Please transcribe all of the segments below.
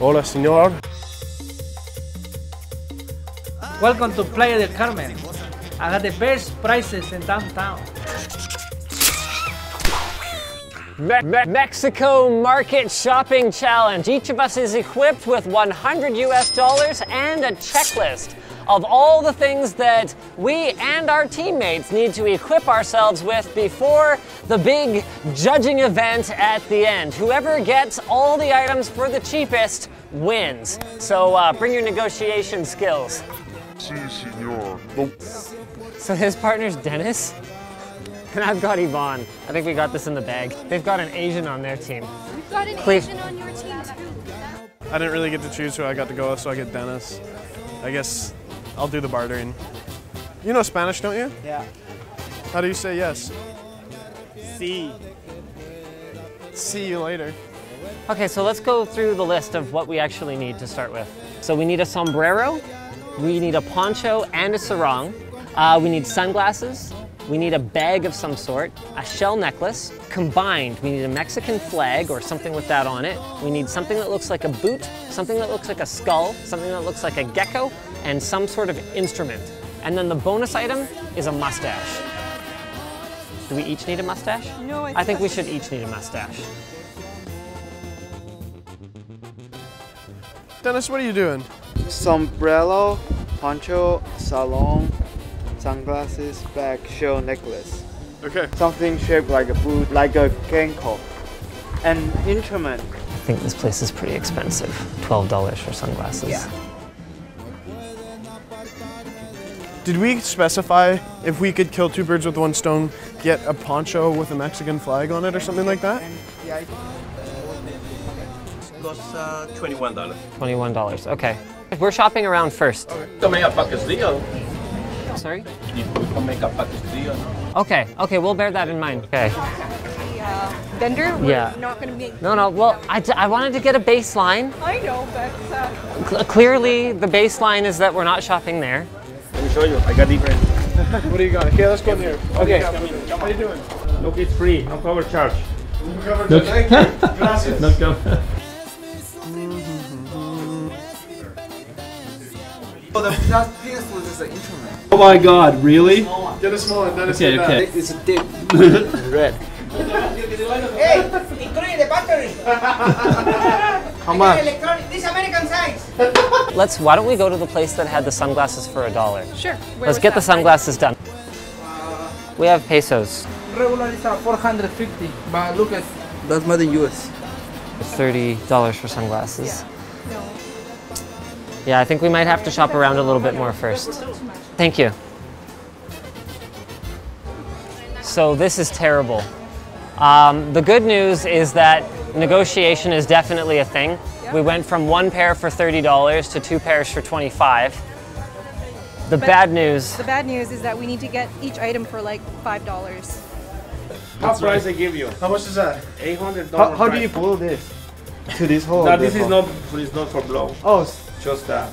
Hola, señor. Welcome to Playa del Carmen. I got the best prices in downtown. Me Me Mexico Market Shopping Challenge. Each of us is equipped with 100 US dollars and a checklist of all the things that we and our teammates need to equip ourselves with before the big judging event at the end. Whoever gets all the items for the cheapest wins. So uh, bring your negotiation skills. Si, senor. So his partner's Dennis, and I've got Yvonne. I think we got this in the bag. They've got an Asian on their team. We've got an Please. Asian on your team too. I didn't really get to choose who I got to go with, so I get Dennis. I guess I'll do the bartering. You know Spanish, don't you? Yeah. How do you say yes? See. See you later. Okay, so let's go through the list of what we actually need to start with. So we need a sombrero, we need a poncho and a sarong, uh, we need sunglasses, we need a bag of some sort, a shell necklace. Combined, we need a Mexican flag or something with that on it. We need something that looks like a boot, something that looks like a skull, something that looks like a gecko, and some sort of instrument. And then the bonus item is a mustache. Do we each need a mustache? No, I I think we should each need a mustache. Dennis, what are you doing? Sombrero, poncho, salon, sunglasses, bag, shell necklace. Okay. Something shaped like a boot, like a gecko. An instrument. I think this place is pretty expensive. $12 for sunglasses. Yeah. Did we specify if we could kill two birds with one stone, get a poncho with a Mexican flag on it or something like that? Costs uh, $21. $21. Okay. We're shopping around first. To make a package. Sorry? You can make a package deal. Okay, okay, we'll bear that in mind. Okay. The uh, vendor. We're Yeah. not going to make. No, no, well, I, d- I wanted to get a baseline. I know, but uh, Cl- clearly, the baseline is that we're not shopping there. Let me show you. I got different. What do you got? Okay, let's go in here. Okay. How are you doing? Look, it's free. No cover charge. Thank you. Gracias. No cover. Oh, the Oh my god, really? Get a small one, Dennis. Okay, get okay. It's a dick. Red. Hey, include the battery. How much? This American size. Let's, why don't we go to the place that had the sunglasses for a dollar? sure. Where Let's was get the that? sunglasses done. We have pesos. Regular is uh, 450, but look at That's more than US. $30 for sunglasses. No. Yeah, I think we might have to shop around a little bit more first. Thank you. So this is terrible. Um, the good news is that negotiation is definitely a thing. We went from one pair for $30 to two pairs for 25. The But- bad news, The bad news is that we need to get each item for like five dollars. What price they give you? How much is that? 800. How, how do you pull this? To this hole? No, this is not, it's not for blow. Oh, s- Just uh,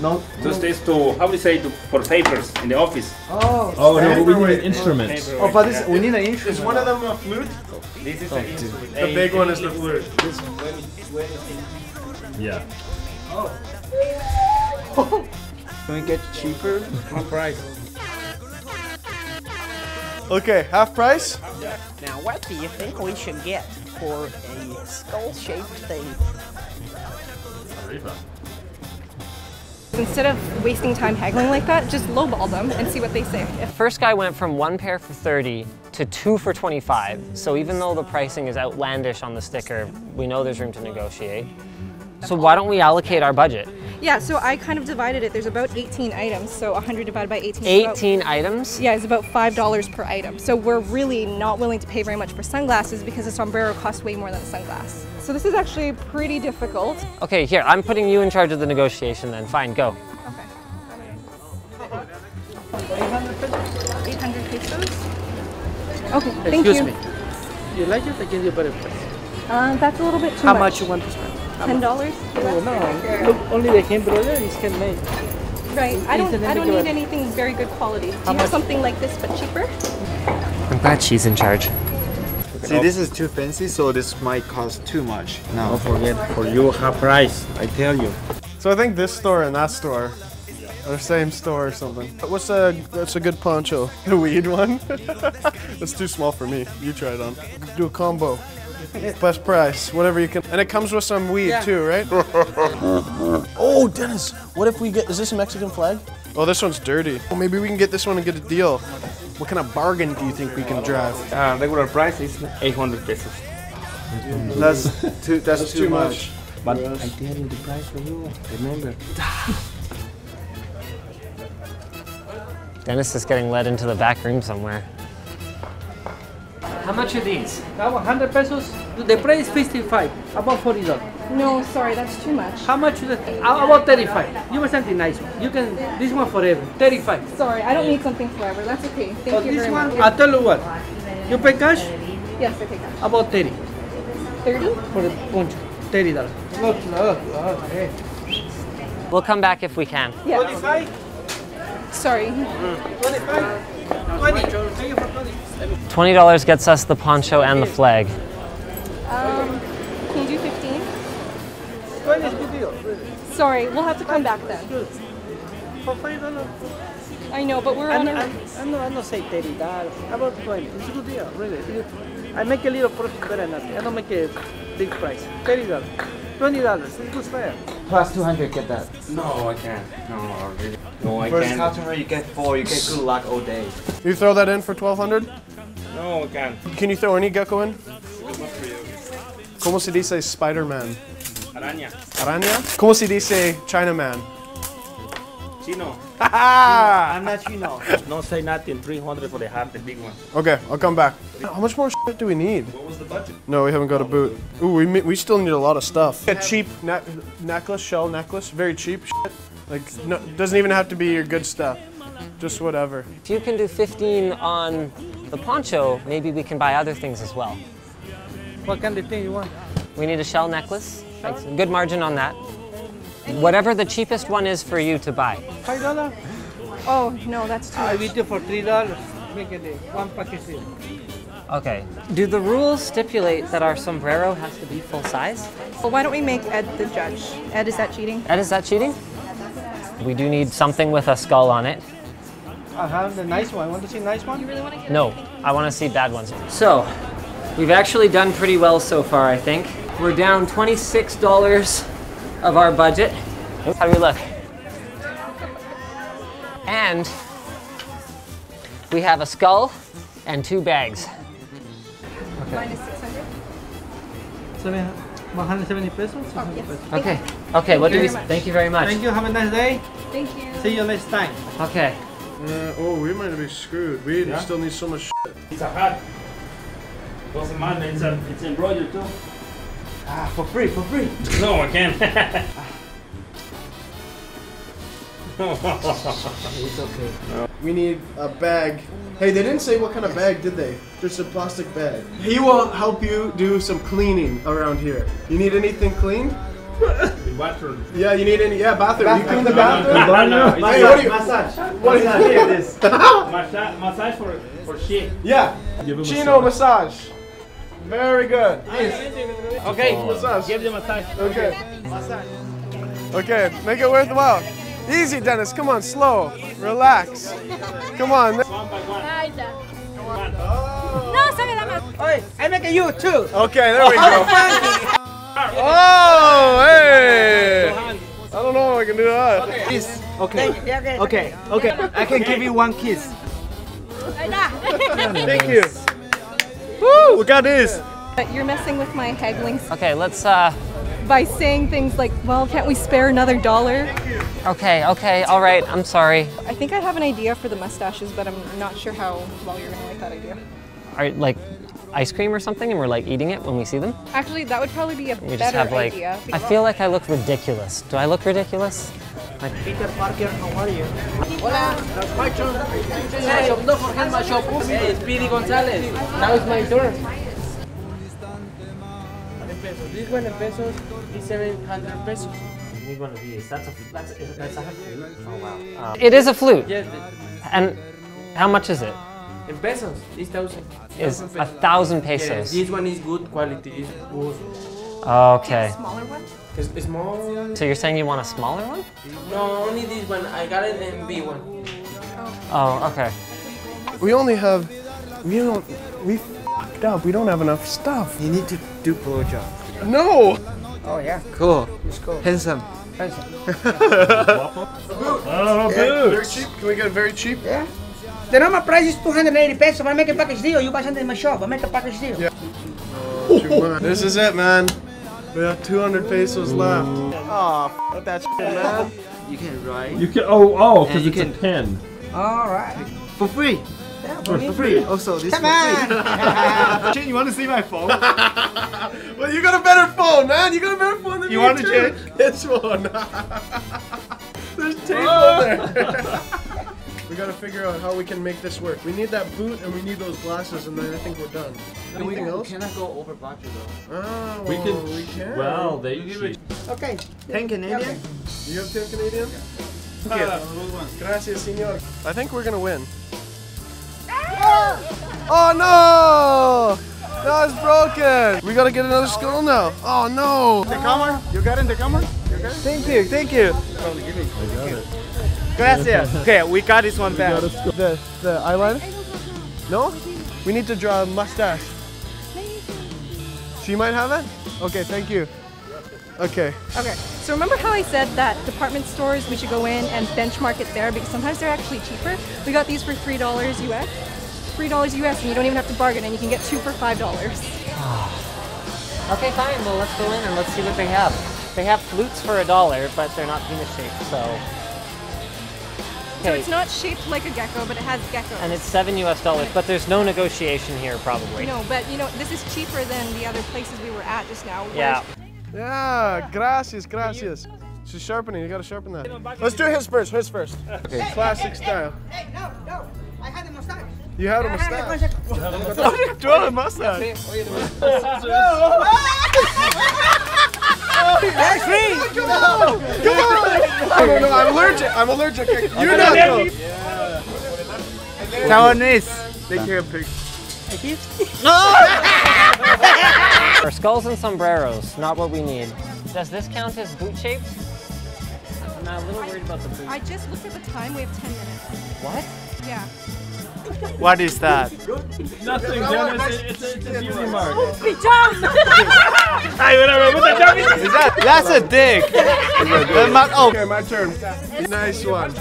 no. just is to, how do you say, to, for papers in the office. Oh. Oh, no, we need an instrument. Oh, but this, we need an instrument. Is one of them a flute? This is an instrument. The big one is the flute. Yeah. Oh. Can we get cheaper? What price? Okay, half price? Now, what do you think we should get for a skull-shaped thing? Instead of wasting time haggling like that, just lowball them and see what they say. First guy went from one pair for 30 to two for 25. So even though the pricing is outlandish on the sticker, we know there's room to negotiate. So why don't we allocate our budget? Yeah, so I kind of divided it. There's about 18 items, so 100 divided by 18. is about- 18 items? Yeah, it's about five dollars per item. So we're really not willing to pay very much for sunglasses because a sombrero costs way more than a sunglass. So this is actually pretty difficult. Okay, here, I'm putting you in charge of the negotiation then. Fine, go. Okay. 800 pesos. Okay, thank Excuse you. me. You like it? I give you a better price. Uh, that's a little bit too much. How much. much you want to spend? Ten dollars. Oh, no. Look, oh, only the embroider is handmade. Right. I don't. I don't need anything very good quality. Do you How have something like this but cheaper? I'm glad she's in charge. See, this is too fancy, so this might cost too much. No. Don't forget, for you half price, I tell you. So I think this store and that store are the same store or something. What's a that's a good poncho? The weed one? that's too small for me. You try it on. Do a combo. Best price, whatever you can. And it comes with some weed too, right? oh, Dennis, what if we get, is this a Mexican flag? Oh, this one's dirty. Well, maybe we can get this one and get a deal. What kind of bargain do you think we can drive? Uh, regular price is 800 pesos. That's too. That's, too, too much. much. But I tell you the price for you. Remember. Dennis is getting led into the back room somewhere. How much are these? That 100 pesos. The price is 55, about 40 dollars. No, sorry, that's too much. How much is it? Uh, About 35. You want something nice one. You can, this one forever, 35. Sorry, I don't need something forever. That's okay. Thank But you this very one, much. I'll tell you what. You pay cash, yes, I take that. about 30 30? for the poncho. 30 dollars. Look, look, look. Hey. We'll come back if we can. Yes. 25, Sorry. 25, 20. Thank you for 20. $20 gets us the poncho and the flag. Um, can you do 15? 20 is good deal. Sorry, we'll have to come back then. Good. For five dollars. I know, but we're I'm, on our. I'm, I'm not, I'm not say 30 dollars. About 20. It's a good deal, really. I make a little profit better than nothing. I don't make a big price. 30 dollars. 20 dollars. It's good fair. Plus 200, get that. No, I can't. No, really. No, I First can't. First customer, you get four. You get good luck all day. You throw that in for 1200 No, I can't. Can you throw any gecko in? ¿Cómo se dice Spider-Man? Araña. Araña? ¿Cómo se dice Chinaman? Chino. I'm not Chino. no say nothing. 300 for the hat, the big one. Okay, I'll come back. How much more shit do we need? What was the budget? No, we haven't got a boot. Ooh, we, we still need a lot of stuff. A cheap ne- necklace, shell necklace, very cheap shit. Like, no, doesn't even have to be your good stuff. Just whatever. If you can do 15 on the poncho, maybe we can buy other things as well. What kind of thing you want? We need a shell necklace. Thanks. Good margin on that. Whatever the cheapest one is for you to buy. Five dollars? Oh, no, that's too I much. beat you for three dollars. Make it a one package deal. Okay. Do the rules stipulate that our sombrero has to be full size? Well, why don't we make Ed the judge? Ed, is that cheating? Ed, is that cheating? We do need something with a skull on it. I have the nice one. Want to see nice one? You really want to get No, I want to see bad ones. So, we've actually done pretty well so far, I think. We're down $26 of our budget. How do we look? And we have a skull and two bags. Minus 600? Seven, 170 pesos? 600 pesos. Okay. Okay, what do we very much. Thank you very much. Thank you. Have a nice day. Thank you. See you next time. Okay. Uh, oh, we might be screwed. We Yeah? still need so much shit. It's a hat. Doesn't matter. It's, a, it's embroidered too. Ah, for free, for free. No, I can't. It's okay. We need a bag. Hey, they didn't say what kind of bag, did they? Just a plastic bag. He will help you do some cleaning around here. You need anything clean? the bathroom. Yeah, you need any? Yeah, bathroom. you clean the No, bathroom? no, no, no, Hey, it's what do you? Massage. What is Massage, here, this. Massage, massage for, for shit. Yeah, Give him a Chino massage. massage. Very good. Okay, Massage. give them a massage. Okay. Okay, make it worthwhile. Easy, Dennis. Come on, slow. Relax. Come on. One by one. One. Hey, I make a you too. Okay, there we go. Oh, hey! I don't know if I can do that. Kiss. Okay. Okay. Okay. Okay. I can give you one kiss. Thank you. Woo! We got this. But you're messing with my haggling Okay, let's uh by saying things like, well, can't we spare another dollar? Okay, okay, all right. I'm sorry. I think I have an idea for the mustaches, but I'm not sure how well you're gonna like that idea. Are like ice cream or something and we're like eating it when we see them? Actually, that would probably be a We just better have like idea. I feel like I look ridiculous. Do I look ridiculous? Like Peter Parker, how are you? Hola, Macho. No, Jorge Macho. Speedy González. Now it's my turn. This one in pesos is 700 pesos. I need one of these. That's a that's a, that's a flute. Oh wow. it is a flute. Yes, And how much is it? In pesos, it's thousand. is a thousand Yes, pesos. this one is good quality. It's good. Okay. Smaller one? It's, it's small. So you're saying you want a smaller one? No, only this one. I got it in B one. Oh, okay. We only have, we don't, we fucked up. We don't have enough stuff. You need to do blowjob. No. Oh yeah. Cool. It's cool. Handsome. Handsome. Oh, Very cheap. Can we get it very cheap? Yeah. The normal price is 280 pesos. If I make a package deal. You buy something in my shop. I make a package deal. Yeah. Oh, this is it, man. We have 200 pesos left. Oh, f that shit, man. You can write You can. Oh, oh, because it's can- a pen. All right. for free. Yeah, For free. Also, this Come for on. free. you want to see my phone? Well, you got a better phone, man. You got a better phone than You me, want to too. check? This one. There's tape on there. We gotta figure out how we can make this work. We need that boot and we need those glasses, and then I think we're done. Anything else? We cannot go over budget though. Oh, We can. We can. Well, they cheat. Okay. 10 Canadian? You have 10 Canadian? Uh, okay. Gracias, senor. I think we're gonna win. Ah! Oh no! No, it's broken. We gotta get another skull now. Oh no! The camera? You got in the camera? Thank you, thank you. Gracias. Okay, we got this one back. The the eyeliner? No? We need to draw a mustache. She might have it? Okay, thank you. Okay. Okay, so remember how I said that department stores we should go in and benchmark it there because sometimes they're actually cheaper? We got these for $3 US. $3 US and you don't even have to bargain and you can get two for $5. Okay, fine. Well, let's go in and let's see what they have. They have flutes for a dollar, but they're not penis shaped, so. So it's not shaped like a gecko, but it has geckos. And it's seven US dollars, but there's no negotiation here, probably. No, but you know, this is cheaper than the other places we were at just now. Yeah. Yeah, gracias, gracias. She's sharpening, you gotta sharpen that. Let's do his first, his first. Okay. Classic style. Hey, no, no. I had the mustache. You had a I had mustache. mustache. Draw a mustache. That's free. Come on! I don't know, I'm allergic. I'm allergic. You're not though. Taiwanese. They care pig. Our skulls and sombreros, not what we need. Does this count as boot shaped? I'm a little worried about the boot. I just looked at the time. We have 10 minutes. What? Yeah. What is that? Nothing, Dennis. It's a, it's a beauty mark. Oh, Good job. Hey, whatever. What the dummy? Is that? That's a dick. The mark- oh, Okay, my turn. Nice one.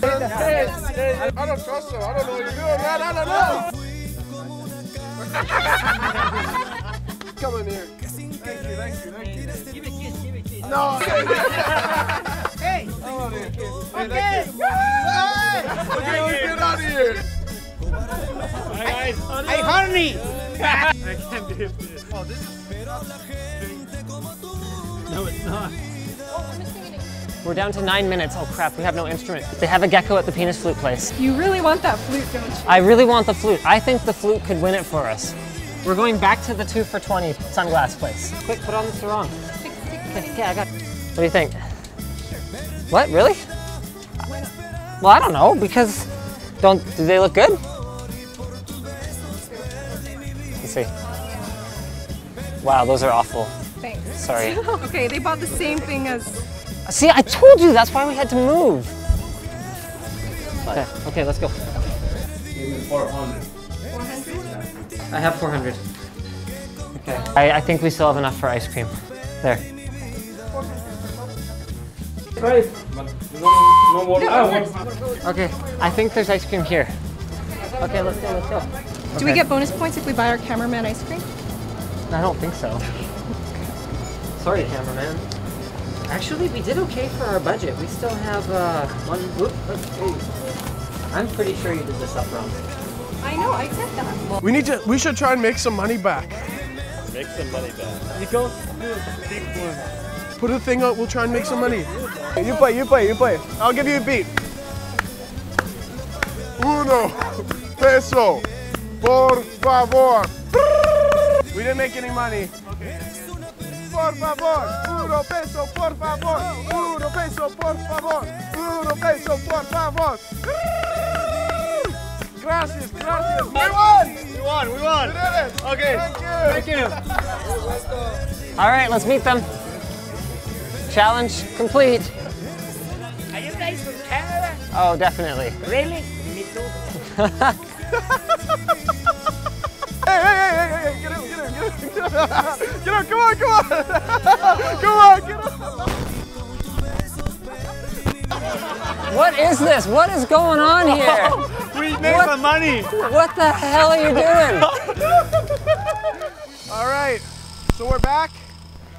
Hey, hey, I don't trust him. I don't know what you're doing, man. I don't know. Come in here. Thank you, thank you, thank you. Give me a kiss. Give me a kiss. No. Hey. On here. Okay. Okay, let's get out of here. Hey, guys. Hey, honey. I can't do this. Oh, this is. No, it's not. We're down to nine minutes. Oh crap, we have no instrument. They have a gecko at the penis flute place. You really want that flute, don't you? I really want the flute. I think the flute could win it for us. We're going back to the two for 20 sunglass place. Quick, put on the sarong. Okay, yeah, I got What do you think? What, really? Well, I don't know, because don't, do they look good? Let's see. Wow, those are awful. Thanks. Sorry. okay, they bought the same thing as. See, I told you that's why we had to move. Okay, okay, let's go. 400. 400? I have 400. Okay. I, I think we still have enough for ice cream. There. Right. No more. Ah, Okay, I think there's ice cream here. Okay, let's go, let's go. Do we get bonus points if we buy our cameraman ice cream? I don't think so. Sorry, cameraman. Actually, we did okay for our budget. We still have uh, one. Whoop, okay. I'm pretty sure you did this up wrong. I know, I said that. We need to. We should try and make some money back. Make some money back. Nico, put a thing up. We'll try and make some money. You play. You play. You play. I'll give you a beat. Uno peso, por favor. We didn't make any money. por favor. Puro peso, por favor. Puro peso, por favor. Puro peso, por favor. Gracias, gracias. We won! We won, we won. We did it. Okay. Thank you. Thank you. All right, let's meet them. Challenge complete. Oh, definitely. Really? Me too. Hey, hey, hey, hey, hey, hey, get him, get him, get him. Get him, come on, come on. Come on, get him. What is this? What is going on here? We made What? some money. What the hell are you doing? All right, so we're back.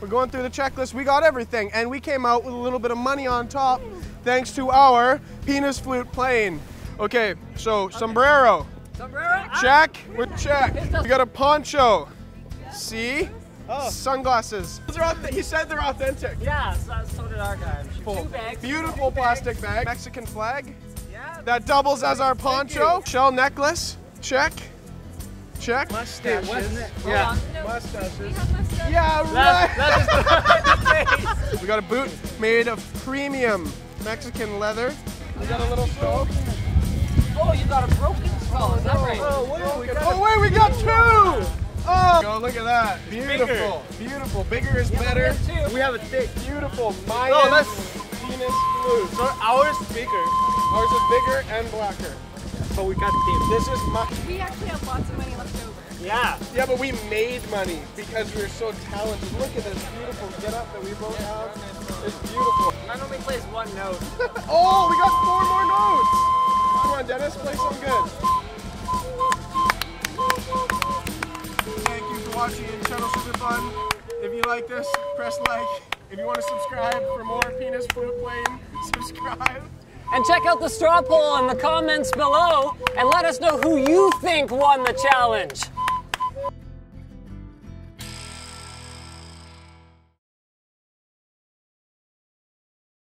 We're going through the checklist. We got everything, and we came out with a little bit of money on top thanks to our penis flute playing. Okay, so sombrero. Sombrero? Check. We're check. We got a poncho. See? Oh. Sunglasses. Those are auth- he said they're authentic. Yeah, so, so did our guy. Full. Two bags. Beautiful plastic bag. Mexican flag. Yeah. That doubles as our poncho. Shell necklace. Check. Check. Mustaches. Yeah. Mustaches. Yeah, right. we got a boot made of premium Mexican leather. We got a little stove. Oh, you got a broken skull, is that right? Oh wait, we got oh, two! Oh, go look at that. Beautiful. Beautiful. Bigger is better. We have a thick. Beautiful. Oh, Mayan No, that's- penis flute. So ours bigger, Ours is bigger and blacker. But we got the This is my. We actually have lots of money left over. Yeah. Yeah, but we made money because we are so talented. Look at this beautiful getup that we both have. It's beautiful. Mine only plays one note. Oh, we got four more notes. Come on, Dennis, play some good. Thank you for watching Channel Super Fun. If you like this, press like. If you want to subscribe for more penis flute playing, subscribe. And check out the straw poll in the comments below and let us know who you think won the challenge.